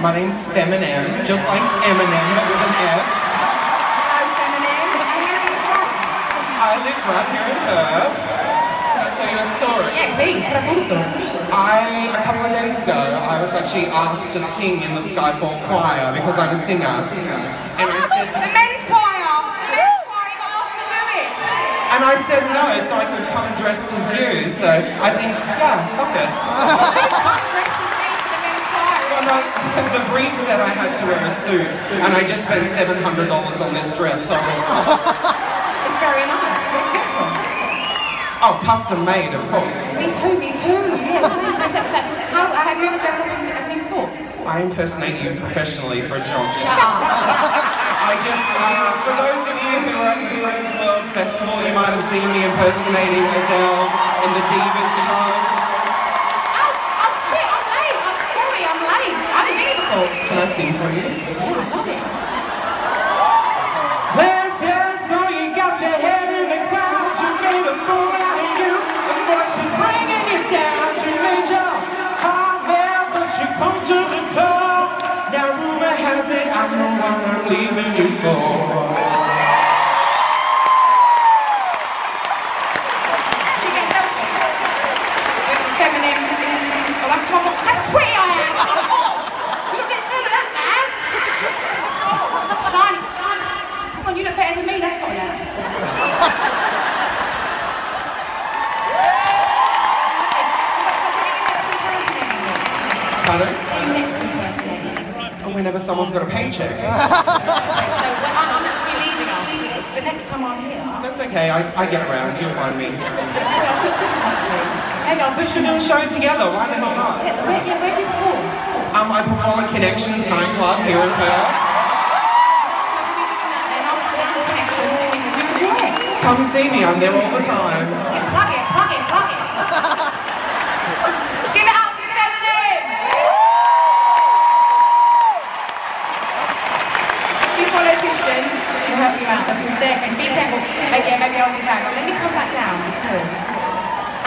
My name's Feminem, just like Eminem, but with an F. Hello, Feminem. And where are you from? I live right here in Perth. Can I tell you a story? Yeah, please. Tell us all the story. I, a couple of days ago, I was actually asked to sing in the Skyfall Choir because I'm a singer. And I said, The men's choir. The men's choir. Got asked to do it. and I said no, so I could come dressed as you. So I think, yeah, fuck it. You should have come dressed The brief said I had to wear a suit, and I just spent $700 on this dress, so It's very nice. Where'd you get it from? oh, custom made, of course. Me too, me too. Yeah, same, same, same, same. How, have you ever dressed up as me before? I impersonate you professionally for a job. Shut up. I just, uh, for those of you who are at the Fringe World Festival, you might have seen me impersonating Adele in the Divas show. Oh, oh shit, I'm late. I'm sorry, I'm late. I here before. Can I sing for you? Yeah, I love it. Bless your soul, you got your head in the clouds, you made a fool out of you. The voices bringing you down, she made your heart but you come to the club. Now rumor has it I'm the one I'm leaving you for. Do you get selfie? With the Feminem. Oh, I'm, come on. I swear I am. Oh my god. You don't get some of that, man. Oh my god. Shiny. Come on, you look better than me. That's not allowed. Pardon? Next impersonating. Whenever someone's got a paycheck. Okay, so I'm actually leaving after this, but next time I'm here, That's okay, I, I get around, you'll find me. maybe I'll put you something. Maybe I'll We put should do a show together, why the hell not? Yes, where, yeah, where do you perform? Um, I perform at Connections nightclub here in Perth. Come down to Connections and we can do a duet. Come see me, I'm there all the time. Plug it, plug it, plug it up for Feminem! If you follow Christian, he'll help you out. That's your staircase. Be careful. Maybe, maybe hold his hand. Let me come back down because